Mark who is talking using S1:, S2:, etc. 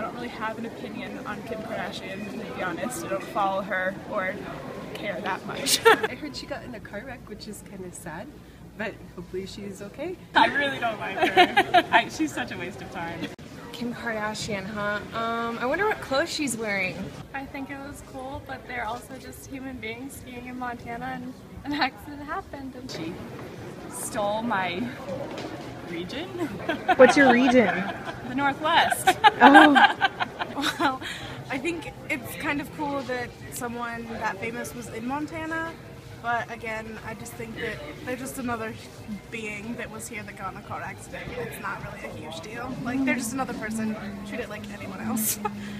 S1: really have an opinion on Kim Kardashian, to be honest. I don't follow her or care that much.
S2: I heard she got in a car wreck, which is kind of sad, but hopefully she's okay.
S3: I really don't like her. I, she's such a waste of time.
S4: Kim Kardashian, huh? Um, I wonder what clothes she's wearing.
S5: I think it was cool, but they're also just human beings skiing in Montana and an accident happened and
S3: she stole my region.
S4: What's your region?
S3: the Northwest.
S4: Oh.
S6: well, I think it's kind of cool that someone that famous was in Montana, but again, I just think that they're just another being that was here that got in a car accident. It's not really a huge deal. Like, they're just another person. Treat it like anyone else.